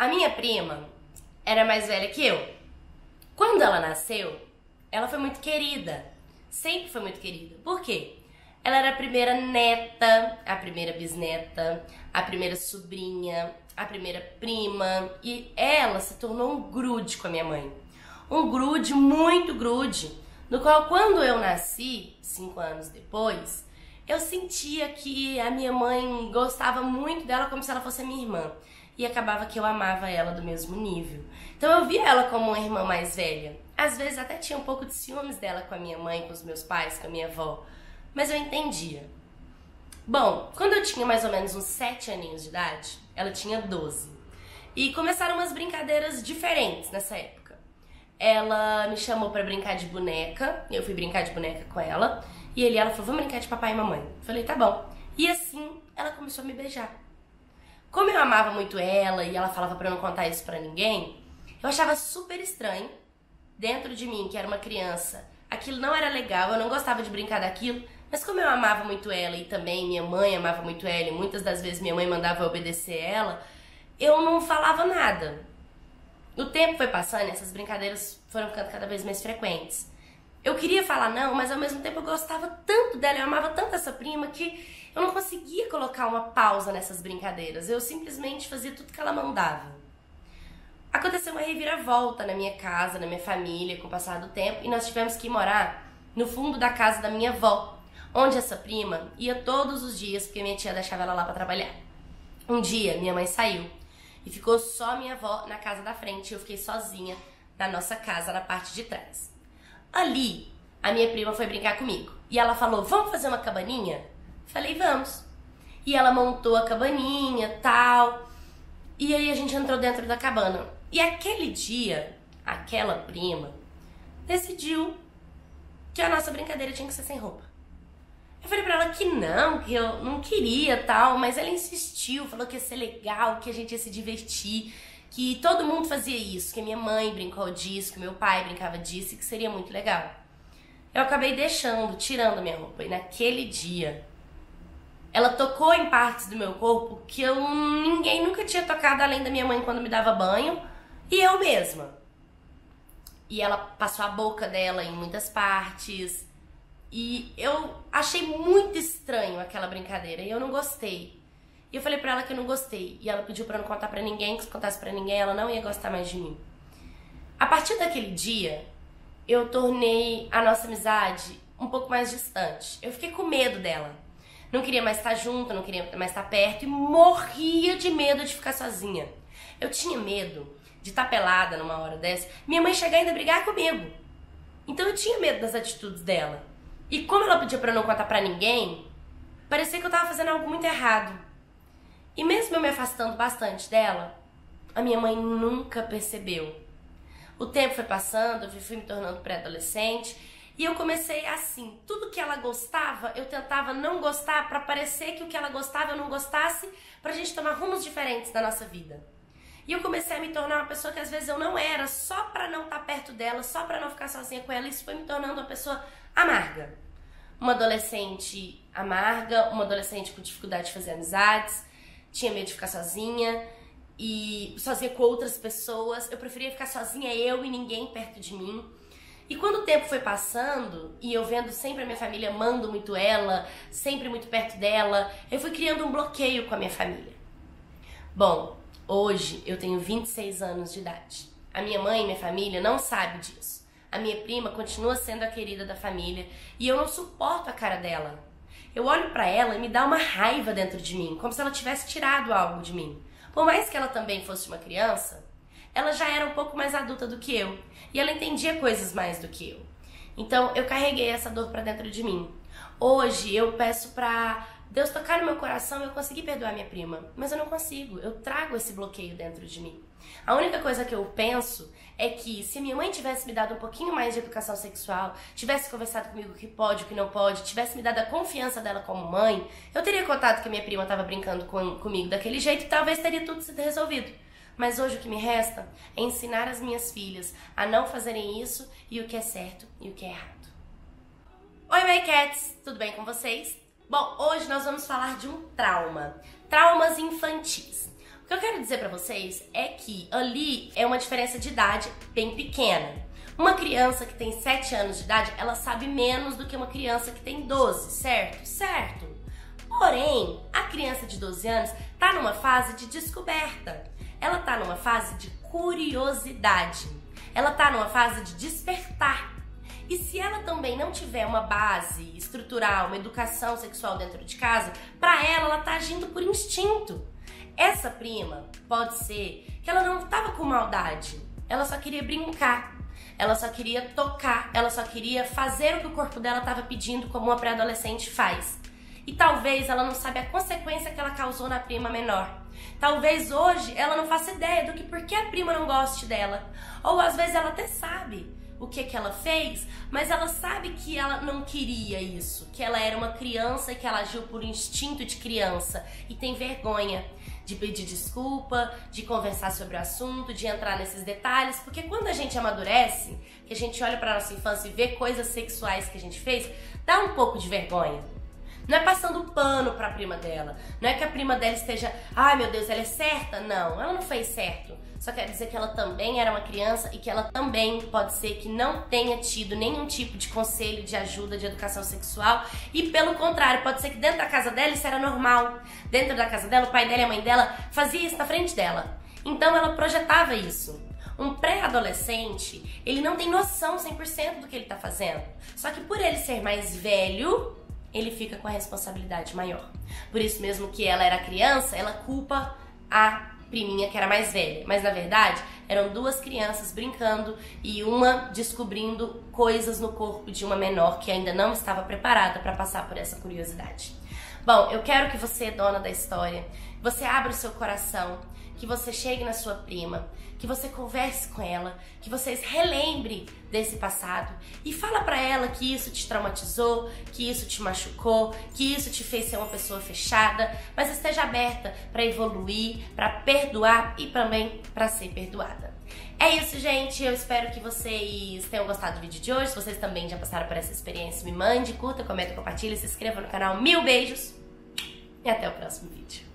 A minha prima era mais velha que eu. Quando ela nasceu, ela foi muito querida. Sempre foi muito querida. Por quê? Ela era a primeira neta, a primeira bisneta, a primeira sobrinha, a primeira prima. E ela se tornou um grude com a minha mãe. Um grude, muito grude. No qual, quando eu nasci, cinco anos depois, eu sentia que a minha mãe gostava muito dela como se ela fosse minha irmã. E acabava que eu amava ela do mesmo nível. Então eu via ela como uma irmã mais velha. Às vezes até tinha um pouco de ciúmes dela com a minha mãe, com os meus pais, com a minha avó. Mas eu entendia. Bom, quando eu tinha mais ou menos uns 7 aninhos de idade, ela tinha 12. E começaram umas brincadeiras diferentes nessa época. Ela me chamou para brincar de boneca, eu fui brincar de boneca com ela. E ele, ela falou, vamos brincar de papai e mamãe. Falei, tá bom. E assim, ela começou a me beijar. Como eu amava muito ela e ela falava para não contar isso para ninguém, eu achava super estranho dentro de mim, que era uma criança. Aquilo não era legal, eu não gostava de brincar daquilo, mas como eu amava muito ela e também minha mãe amava muito ela e muitas das vezes minha mãe mandava eu obedecer ela, eu não falava nada. O tempo foi passando e essas brincadeiras foram ficando cada vez mais frequentes eu queria falar não, mas ao mesmo tempo eu gostava tanto dela, eu amava tanto essa prima que eu não conseguia colocar uma pausa nessas brincadeiras. Eu simplesmente fazia tudo que ela mandava. Aconteceu uma reviravolta na minha casa, na minha família, com o passar do tempo, e nós tivemos que morar no fundo da casa da minha avó, onde essa prima ia todos os dias, porque minha tia deixava ela lá para trabalhar. Um dia, minha mãe saiu e ficou só minha avó na casa da frente, e eu fiquei sozinha na nossa casa, na parte de trás. Ali, a minha prima foi brincar comigo. E ela falou: Vamos fazer uma cabaninha? Falei: Vamos. E ela montou a cabaninha, tal. E aí a gente entrou dentro da cabana. E aquele dia, aquela prima decidiu que a nossa brincadeira tinha que ser sem roupa. Eu falei pra ela que não, que eu não queria tal, mas ela insistiu, falou que ia ser legal, que a gente ia se divertir que todo mundo fazia isso, que minha mãe brincou disso, que meu pai brincava disso e que seria muito legal. Eu acabei deixando, tirando minha roupa. E naquele dia, ela tocou em partes do meu corpo que eu ninguém nunca tinha tocado além da minha mãe quando me dava banho e eu mesma. E ela passou a boca dela em muitas partes. E eu achei muito estranho aquela brincadeira e eu não gostei. E eu falei pra ela que eu não gostei. E ela pediu para não contar para ninguém, que se contasse para ninguém ela não ia gostar mais de mim. A partir daquele dia, eu tornei a nossa amizade um pouco mais distante. Eu fiquei com medo dela. Não queria mais estar junto, não queria mais estar perto e morria de medo de ficar sozinha. Eu tinha medo de estar pelada numa hora dessa, minha mãe chegar e ainda brigar comigo. Então eu tinha medo das atitudes dela. E como ela pediu para não contar para ninguém, parecia que eu tava fazendo algo muito errado. E mesmo eu me afastando bastante dela, a minha mãe nunca percebeu. O tempo foi passando, eu fui me tornando pré-adolescente e eu comecei assim, tudo que ela gostava, eu tentava não gostar para parecer que o que ela gostava eu não gostasse, pra gente tomar rumos diferentes da nossa vida. E eu comecei a me tornar uma pessoa que às vezes eu não era, só para não estar tá perto dela, só para não ficar sozinha com ela, isso foi me tornando uma pessoa amarga. Uma adolescente amarga, uma adolescente com dificuldade de fazer amizades, tinha medo de ficar sozinha e sozinha com outras pessoas. Eu preferia ficar sozinha eu e ninguém perto de mim. E quando o tempo foi passando e eu vendo sempre a minha família amando muito ela, sempre muito perto dela, eu fui criando um bloqueio com a minha família. Bom, hoje eu tenho 26 anos de idade. A minha mãe e minha família não sabem disso. A minha prima continua sendo a querida da família e eu não suporto a cara dela. Eu olho para ela e me dá uma raiva dentro de mim, como se ela tivesse tirado algo de mim. Por mais que ela também fosse uma criança, ela já era um pouco mais adulta do que eu e ela entendia coisas mais do que eu. Então eu carreguei essa dor para dentro de mim. Hoje eu peço para Deus tocar no meu coração eu conseguir perdoar minha prima, mas eu não consigo. Eu trago esse bloqueio dentro de mim. A única coisa que eu penso é que se minha mãe tivesse me dado um pouquinho mais de educação sexual, tivesse conversado comigo o que pode, o que não pode, tivesse me dado a confiança dela como mãe, eu teria contado que minha prima estava brincando com, comigo daquele jeito e talvez teria tudo sido resolvido. Mas hoje o que me resta é ensinar as minhas filhas a não fazerem isso e o que é certo e o que é errado. Oi, My Cats! Tudo bem com vocês? Bom, hoje nós vamos falar de um trauma. Traumas infantis que eu quero dizer para vocês é que ali é uma diferença de idade bem pequena. Uma criança que tem 7 anos de idade, ela sabe menos do que uma criança que tem 12, certo? Certo. Porém, a criança de 12 anos tá numa fase de descoberta. Ela tá numa fase de curiosidade. Ela tá numa fase de despertar. E se ela também não tiver uma base estrutural, uma educação sexual dentro de casa, para ela ela tá agindo por instinto. Essa prima pode ser que ela não estava com maldade, ela só queria brincar, ela só queria tocar, ela só queria fazer o que o corpo dela estava pedindo, como uma pré-adolescente faz. E talvez ela não sabe a consequência que ela causou na prima menor. Talvez hoje ela não faça ideia do que por que a prima não goste dela. Ou às vezes ela até sabe o que que ela fez, mas ela sabe que ela não queria isso, que ela era uma criança e que ela agiu por instinto de criança e tem vergonha de pedir desculpa, de conversar sobre o assunto, de entrar nesses detalhes, porque quando a gente amadurece, que a gente olha para nossa infância e vê coisas sexuais que a gente fez, dá um pouco de vergonha. Não é passando pano para a prima dela. Não é que a prima dela esteja, ai meu Deus, ela é certa? Não, ela não fez certo. Só quer dizer que ela também era uma criança e que ela também pode ser que não tenha tido nenhum tipo de conselho, de ajuda, de educação sexual. E pelo contrário, pode ser que dentro da casa dela isso era normal. Dentro da casa dela, o pai dela e a mãe dela fazia isso na frente dela. Então ela projetava isso. Um pré-adolescente, ele não tem noção 100% do que ele está fazendo. Só que por ele ser mais velho, ele fica com a responsabilidade maior. Por isso mesmo que ela era criança, ela culpa a priminha que era mais velha. Mas na verdade, eram duas crianças brincando e uma descobrindo coisas no corpo de uma menor que ainda não estava preparada para passar por essa curiosidade. Bom, eu quero que você, dona da história, você abra o seu coração, que você chegue na sua prima, que você converse com ela, que vocês relembre desse passado e fala para ela que isso te traumatizou, que isso te machucou, que isso te fez ser uma pessoa fechada, mas esteja aberta para evoluir, para perdoar e também para ser perdoada. É isso, gente. Eu espero que vocês tenham gostado do vídeo de hoje. Se vocês também já passaram por essa experiência, me mande, curta, comenta, compartilha, se inscreva no canal. Mil beijos e até o próximo vídeo.